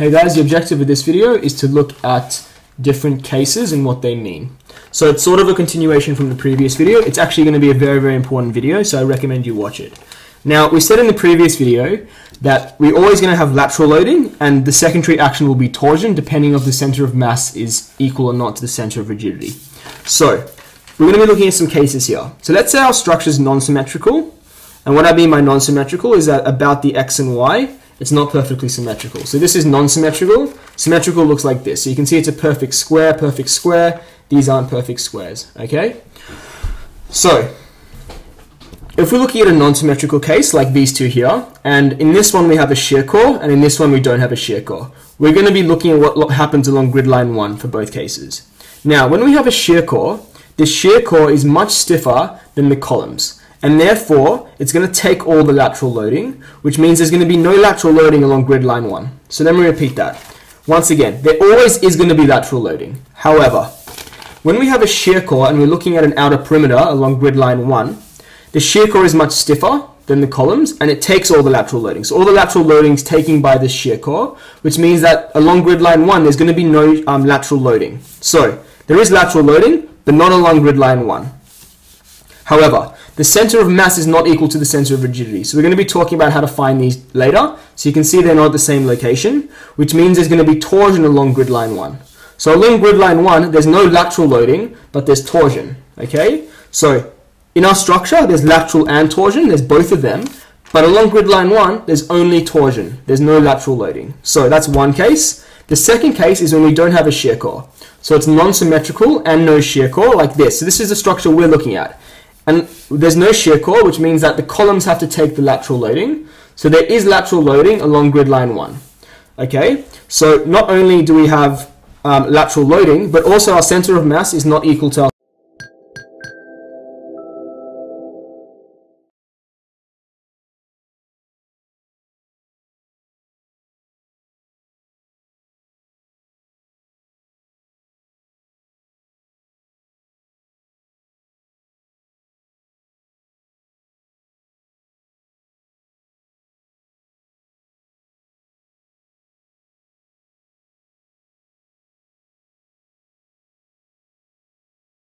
Hey guys, the objective of this video is to look at different cases and what they mean. So it's sort of a continuation from the previous video. It's actually going to be a very, very important video, so I recommend you watch it. Now, we said in the previous video that we're always going to have lateral loading and the secondary action will be torsion depending if the center of mass is equal or not to the center of rigidity. So, we're going to be looking at some cases here. So let's say our structure is non-symmetrical. And what I mean by non-symmetrical is that about the x and y, it's not perfectly symmetrical. So this is non-symmetrical. Symmetrical looks like this. So you can see it's a perfect square, perfect square. These aren't perfect squares, okay? So, if we're looking at a non-symmetrical case like these two here, and in this one we have a shear core, and in this one we don't have a shear core, we're going to be looking at what happens along grid line 1 for both cases. Now, when we have a shear core, the shear core is much stiffer than the columns and therefore it's going to take all the lateral loading, which means there's going to be no lateral loading along grid line 1. So let me repeat that. Once again, there always is going to be lateral loading. However, when we have a shear core and we're looking at an outer perimeter along grid line 1, the shear core is much stiffer than the columns and it takes all the lateral loading. So all the lateral loading is taken by this shear core, which means that along grid line 1 there's going to be no um, lateral loading. So there is lateral loading, but not along grid line 1. However, the center of mass is not equal to the center of rigidity. So we're going to be talking about how to find these later. So you can see they're not at the same location, which means there's going to be torsion along grid line 1. So along grid line 1, there's no lateral loading, but there's torsion. Okay? So in our structure, there's lateral and torsion. There's both of them. But along grid line 1, there's only torsion. There's no lateral loading. So that's one case. The second case is when we don't have a shear core. So it's non-symmetrical and no shear core like this. So this is the structure we're looking at. And there's no shear core, which means that the columns have to take the lateral loading. So there is lateral loading along grid line 1. Okay, so not only do we have um, lateral loading, but also our center of mass is not equal to our